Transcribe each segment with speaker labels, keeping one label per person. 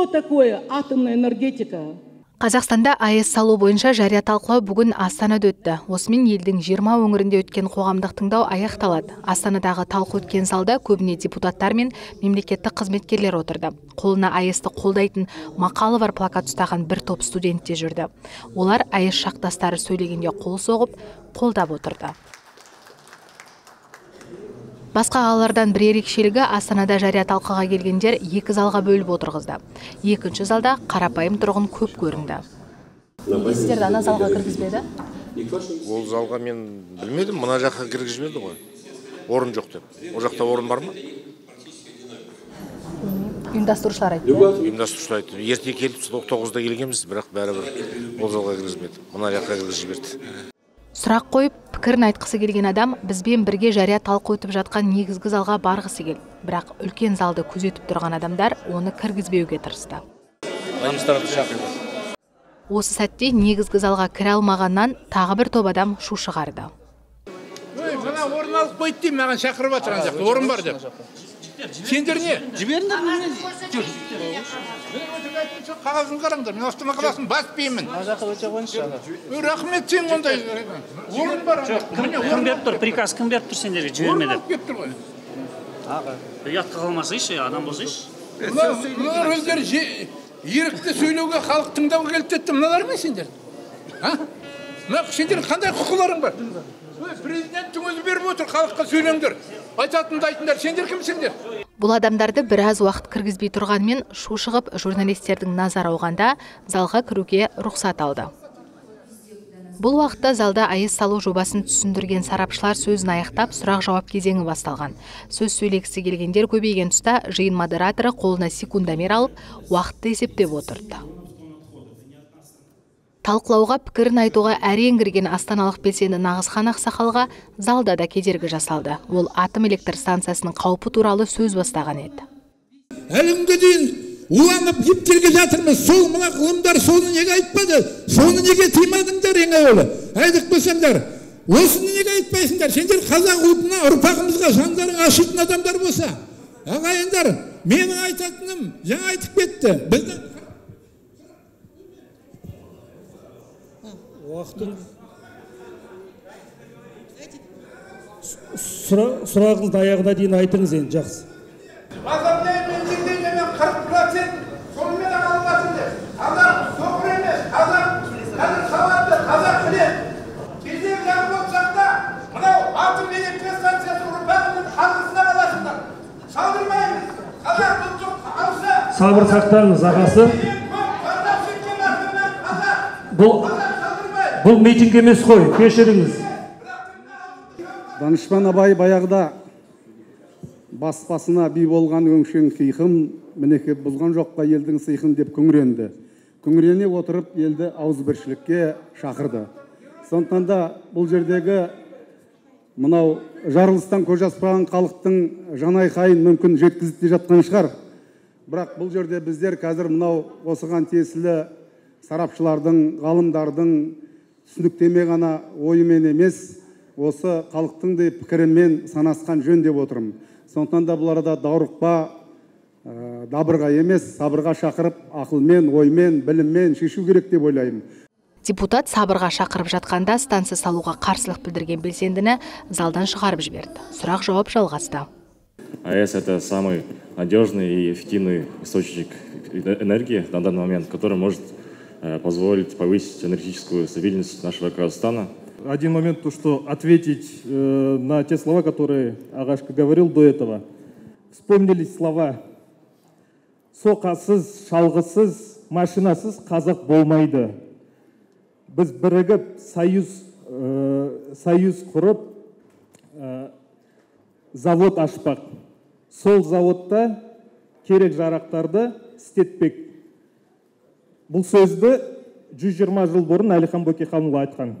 Speaker 1: что такое атомная энергетика.
Speaker 2: қазақстанда аэс салу бойынша жария талқылау бүгін астанада өтті. Осымен елдің жиырма өңірінде өткен қоғамдық тыңдау аяқталады. Астанадағы талқы өткен залда көбіне депутаттар мен мемлекеттік қызметкерлер отырды. Қолына аэс қолдайтын мақалы бар плакат ұстаған бір топ студент те жүрді. Олар аэс жақтастары сөйлегенде қол соғып қолдап отырды. Басқа қалалардан бір ерекшелігі астанада жария талқыға келгендер екі залға бөліп отырғызды. Екінші залда қарапайым тұрғын көп көрінді. Сіздерді ана залға кіргізбеді?
Speaker 3: ол залға мен білмедім мына жаққа кіргізбеді ғой. Орын жоқ деп. Ол жақта орын бар ма?
Speaker 2: Ұйымдастырушылар айтты.
Speaker 3: Ұйымдастырушылар айтты. Ерте келіп тоғызда келгенбіз бірақ бәрібір ол залға кіргізбеді мына жаққа кіргізіп жіберді.
Speaker 2: Сұрақ қойып пікірін айтқысы келген адам бізбен бірге жария талқы өтіп жатқан негізгі залға барғысы келді бірақ үлкен залды күзетіп тұрған адамдар оны кіргізбеуге тырысты. Осы сәтте негізгі залға кіре алмағаннан тағы бір топ адам шу шығарды.
Speaker 4: Мына орын алып қойды деймін маған шақырып жатыр ана жақта орын бар деп. Сендер не? Жіберіңдер қағазын қараңдар мен астана қаласының бас биімін. Мына жаққа өте қойыңызшы рахмет сен ондай орын бар
Speaker 5: кім беріп тұр? приказ кім беріп тұр сендерге? Жіберме деп
Speaker 4: келіп тұр ғой.
Speaker 5: Ұятқа қалмасайшы адам болсайшы.
Speaker 4: Мыналар өздері ерікті сөйлеуге халық тыңдауға келіп кетті. Мыналар ма сендер? А? Мына сендер қандай құқыларың бар? Президенттің өзі беріп отыр халыққа сөйлеңдер. Айтатынды айтыңдар. Сендер кімсіңдер?
Speaker 2: Бұл адамдарды біраз уақыт кіргізбей тұрғанымен шу шығып журналистердің назары ауғанда залға кіруге рұқсат алды. Бұл уақытта залда аэс салу жобасын түсіндірген сарапшылар сөзін аяқтап сұрақ жауап кезеңі басталған. Сөз сөйлегісі келгендер көбейген тұста жиын модераторы қолына секундомер алып уақытты есептеп отырды. Талқылауға пікірін айтуға әрең кірген астаналық белсенді нағызхан ақсақалға залда да кедергі жасалды. Ол атом электр станциясының қаупі туралы сөз бастаған еді.
Speaker 4: Әлі күнге дейін уланып ептелге жатырмыз сол мына ғылымдар соны неге айтпады? Соны неге тыймадыңдар ең әуелі? Айтып қойсаңдар осыны неге айтпайсыңдар? Сендер қазақ ұлтына ұрпағымызға жандарың ашитын адамдар болса ағайындар менің айтатыным жаңа айтып кетті. Біздің
Speaker 6: уақытың сұрағыңызды аяғына дейін айтыңыз енді жақсы.
Speaker 4: Қырық процент сонымен қазақ соқыр емес қазақ қазір сауатты қазақ біледі. Кезек жақ болсақ та мынау атом электростанциясы ұрпағының қарғысына қаласыңдар салдырмаймыз. Қазақ ұлттық
Speaker 6: сабыр сақтаңыз ағасы. Бұл бұл митинг емес қой кешіріңіз.
Speaker 7: Данышпан абай баяғыда бас басына би болған өңшең қиқым мінекей бұзған жоққа елдің сыйқын деп күңіренді. Күңірене отырып елді ауызбіршілікке шақырды. Сондықтан да бұл жердегі мынау жарылыстан көз ашпаған халықтың жанайқайын мүмкін жеткізіп те жатқан шығар. Бірақ бұл жерде біздер қазір мынау осыған тиесілі сарапшылардың ғалымдардың түсініктеме ғана ойымен емес осы халықтың да пікірімен санасқан жөн деп отырмын. Сондықтан да бұл арада даурықпа ә, дабырға емес сабырға шақырып ақылмен оймен біліммен шешу керек деп ойлаймын.
Speaker 2: Депутат сабырға шақырып жатқанда станция салуға қарсылық білдірген белсендіні залдан шығарып жіберді. Сұрақ жауап жалғасты.
Speaker 8: Аэс это самый надежный и эффективный источник энергии на данный момент который может Э, позволить повысить энергетическую стабильность нашего Казахстана.
Speaker 6: Один момент, то, что ответить э, на те слова, которые Агашка говорил до этого. Вспомнились слова соқасыз шалғысыз машинасыз қазақ болмайды біз бірігіп союз ә, союз құрып ә, завод ашпақ сол заводта керек жарақтарды істетпек бұл сөзді 120 жыл бұрын әлихан бөкейханұлы айтқан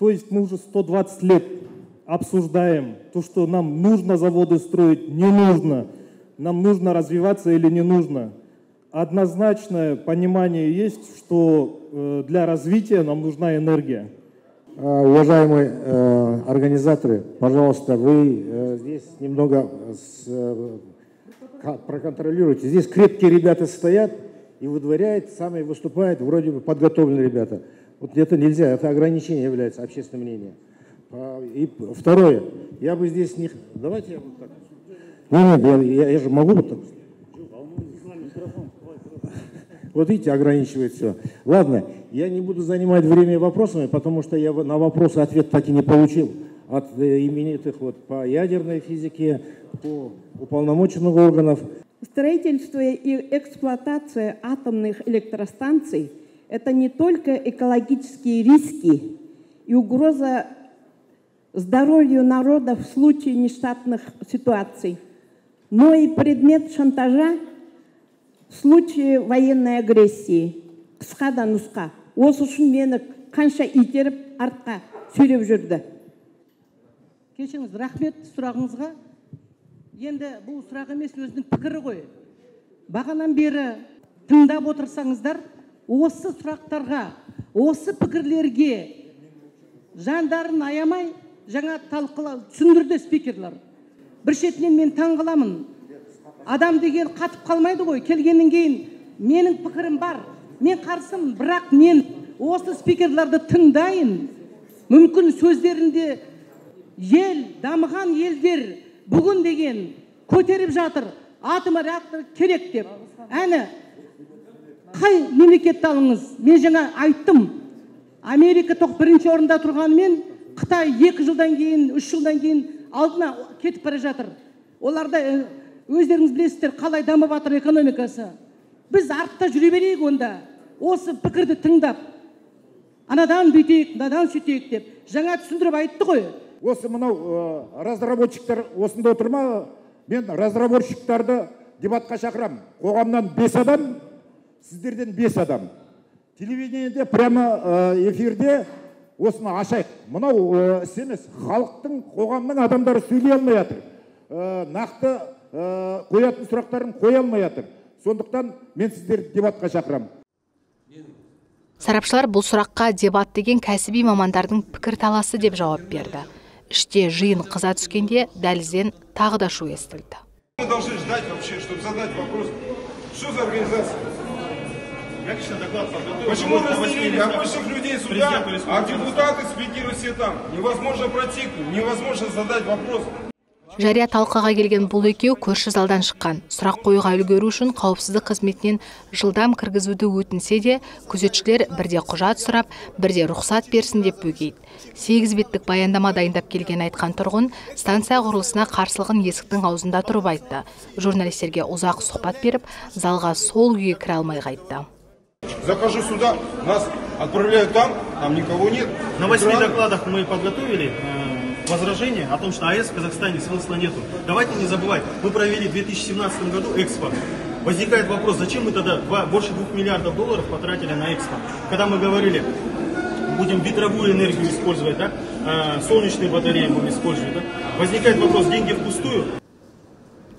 Speaker 6: то есть мы уже 120 лет обсуждаем то, что нам нужно заводы строить, не нужно, нам нужно развиваться или не нужно. Однозначное понимание есть, что э, для развития нам нужна энергия.
Speaker 9: А, уважаемые э, организаторы, пожалуйста, вы э, здесь немного с, ка- проконтролируйте. Здесь крепкие ребята стоят и выдворяют, самые выступают, вроде бы подготовленные ребята. Вот это нельзя, это ограничение является общественным мнением. А, И второе, я бы здесь не... Давайте я вот так. Нет, нет, я, я- я же могу вот так. Вот видите, ограничивает все. Ладно, я не буду занимать время вопросами, потому что я на вопросы ответ так и не получил от э, именитых вот по ядерной физике, по уполномоченных органов.
Speaker 1: Строительство и эксплуатация атомных электростанций – это не только экологические риски и угроза здоровью народа в случае нештатных ситуаций, но и предмет шантажа в случае военной агрессии. Қысқа да нұсқа. Осы үшін мені қанша итеріп артқа сүйреп жүрді.
Speaker 10: кешіріңіз рахмет сұрағыңызға Енді бұл сұрақ емес өзінің пікірі ғой. Бағанан бері тыңдап отырсаңыздар осы сұрақтарға осы пікірлерге жандарын аямай жаңа талқылау түсіндірді спикерлер бір шетінен мен таң қаламын адам деген қатып қалмайды ғой. Келгеннен кейін менің пікірім бар мен қарсымын бірақ мен осы спикерлерді тыңдайын. Мүмкін сөздерінде ел дамыған елдер бүгін деген көтеріп жатыр атом реактор керек деп. Әні қай мемлекетті алыңыз? Мен жаңа айттым. Америка тоқ бірінші орында тұрғанымен қытай екі жылдан кейін үш жылдан кейін алдына кетіп бара жатыр. Оларда өздеріңіз білесіздер қалай дамып жатыр экономикасы. Біз артта жүре берейік онда. Осы пікірді тыңдап анадан бүйтейік мынадан сөйтейік деп жаңа түсіндіріп айтты ғой.
Speaker 4: Осы мынау ә, разработчиктар осында отыр ма? Мен разработчиктарды дебатқа шақырамын. Қоғамнан бес адам сіздерден бес адам. Телевидениеде прямо ә, эфирде осыны ашайық. Мынау ә, іс емес халықтың қоғамның адамдары сөйлей алмай жатыр. Нақты қоятын сұрақтарын қоя алмай жатыр. Сондықтан мен сіздерді дебатқа шақырамын.
Speaker 2: Сарапшылар бұл сұраққа дебат деген кәсіби мамандардың пікірталасы деп жауап берді. Іште жиын қыза түскенде дәлізден тағы да шу естілді
Speaker 11: Мы должны ждать вообще, чтобы задать вопрос, что за организация?
Speaker 12: Я лично доклад подготовил.
Speaker 11: Почему разделили обычных людей сюда, а депутаты спикируют все там? Невозможно пройти, к ним, невозможно задать вопрос.
Speaker 2: Жария талқыға келген бұл екеу көрші залдан шыққан. Сұрақ қоюға үлгеру үшін қауіпсіздік қызметінен жылдам кіргізуді өтінсе де күзетшілер бірде құжат сұрап бірде рұқсат берсін деп бөгейді. Сегіз беттік баяндама дайындап келген айтқан тұрғын станция құрылысына қарсылығын есіктің аузында тұрып айтты. Журналистерге ұзақ сұхбат беріп залға сол күйі кіре алмай қайтты.
Speaker 11: Захожу сюда, нас отправляют там, там никого нет.
Speaker 12: На восьми докладах мы подготовили возражение о том, что АЭС в Казахстане смысла нету. Давайте не забывать, мы провели в 2017 году экспорт. Возникает вопрос, зачем мы тогда два- больше двух миллиардов долларов потратили на экспорт? Когда мы говорили, будем ветровую энергию использовать, да? э, солнечные батареи будем использовать, да? возникает вопрос, деньги впустую,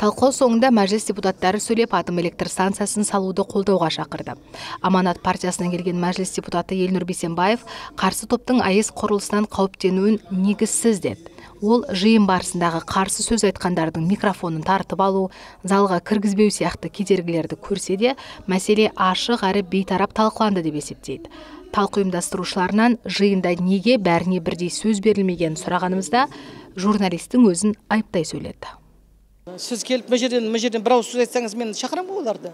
Speaker 2: талқылау соңында мәжіліс депутаттары сөйлеп атом электр станциясын салуды қолдауға шақырды. Аманат партиясынан келген мәжіліс депутаты елнұр бейсенбаев қарсы топтың аэс құрылысынан қауіптенуін негізсіз деді ол жиын барысындағы қарсы сөз айтқандардың микрофонын тартып алу залға кіргізбеу сияқты кедергілерді көрсе де мәселе ашық әрі бейтарап талқыланды деп есептейді. Талқы ұйымдастырушыларынан жиында неге бәріне бірдей сөз берілмегенін сұрағанымызда журналистің өзін айыптай сөйледі.
Speaker 10: Сіз келіп мына жерден мына жерден бір ауыз сөз айтсаңыз мен шақырамын ғой оларды.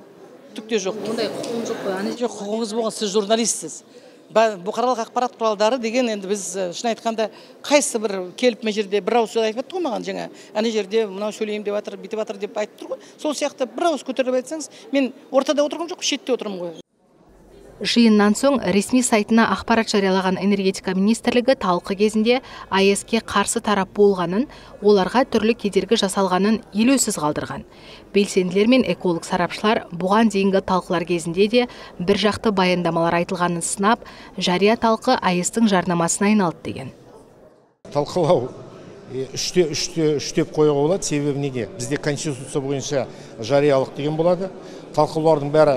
Speaker 10: Түк те жоқ. Ондай құқығыңыз жоқ қой жоқ құқығыңыз болған сіз журналистсіз. Бұқаралық ақпарат құралдары деген енді біз шын айтқанда қайсы бір келіп мына жерде бір ауыз сөз айтып жатты ғой маған жаңа ана жерде мынау сөйлеймін деп жатыр бүйтіп жатыр деп айтып тұр ғой. Сол сияқты бір ауыз көтеріп айтсаңыз мен ортада отырған жоқпын шетте отырмын ғой.
Speaker 2: Жиыннан соң ресми сайтына ақпарат жариялаған энергетика министрлігі талқы кезінде аэс-ке қарсы тарап болғанын оларға түрлі кедергі жасалғанын елеусіз қалдырған. Белсенділер мен эколог сарапшылар бұған дейінгі талқылар кезінде де бір жақты баяндамалар айтылғанын сынап жария талқы аэс-тің жарнамасына айналды деген.
Speaker 13: Талқылау үште үште үш деп қоюға болады. Себебі неге? Бізде конституция бойынша жариялық деген болады. Талқылаулардың бәрі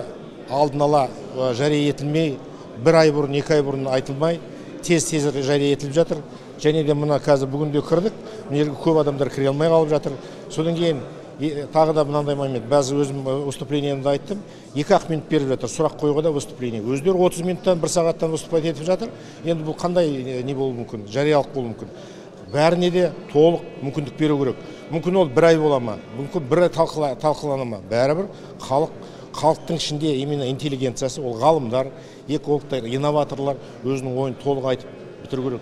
Speaker 13: алдын ала ә, жария етілмей бір ай бұрын екі ай бұрын айтылмай тез тез жария етіліп жатыр. Және де мына қазір бүгінде кірдік мына жерге көп адамдар кіре алмай қалып жатыр. Содан кейін тағы да мынандай момент. Бәзі өзім выступлениемде айттым. Екі ақ минут беріп жатыр. Сұрақ қоюға да выступление. Өздері отыз минуттан бір сағаттан выступать етіп жатыр. Енді бұл қандай не болуы мүмкін? Жариялық болуы мүмкін? Бәріне де толық мүмкіндік беру керек. Мүмкін ол бір ай бола ма? Мүмкін бір ай талқылана ма? Бәрібір халық халықтың ішінде именно интеллигенциясы ол ғалымдар экологтар инноваторлар өзінің ойын толық айтып бітіру керек.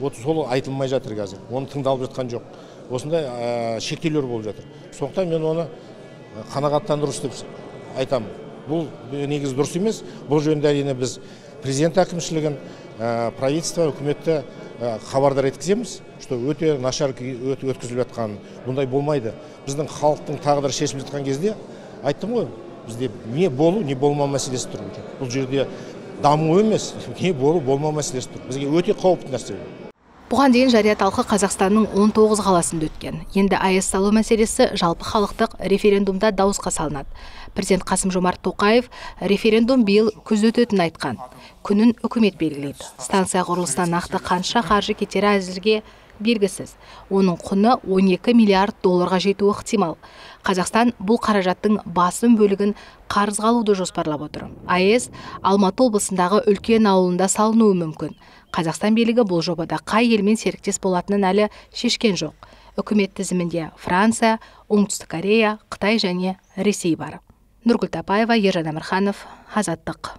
Speaker 13: Вот сол айтылмай жатыр қазір. Оны тыңдалып жатқан жоқ. Осындай ә, шектеулер болып жатыр. Сондықтан мен оны қанағаттандыру деп айтамын. Бұл негізі дұрыс емес. Бұл жөнінде әрине біз президент әкімшілігін ә, правительство үкіметті ә, хабардар еткіземіз что өте нашар өткізіліп жатқанын бұндай болмайды. Біздің халықтың тағдыры шешіліп жатқан кезде айттым ғой бізде не болу не болмау мәселесі тұр бұл жерде даму емес не болу болмау мәселесі тұр. Бізге өте қауіпті нәрсе.
Speaker 2: Бұған дейін жария талқы қазақстанның 19 қаласында өткен. Енді аэс салу мәселесі жалпы халықтық референдумда дауысқа салынады. Президент қасым жомарт тоқаев референдум биыл күз өтетінін айтқан. Күнін үкімет белгілейді. Станция құрылысына нақты қанша қаржы кетері әзірге белгісіз. Оның құны 12 миллиард долларға жетуі ықтимал. Қазақстан бұл қаражаттың басым бөлігін қарызға алуды жоспарлап отыр. Аэс алматы облысындағы үлкен ауылында салынуы мүмкін. Қазақстан билігі бұл жобада қай елмен серіктес болатынын әлі шешкен жоқ. Үкімет тізімінде франция оңтүстік корея қытай және ресей бар. Нұргүл тапаева ержан әмірханов азаттық.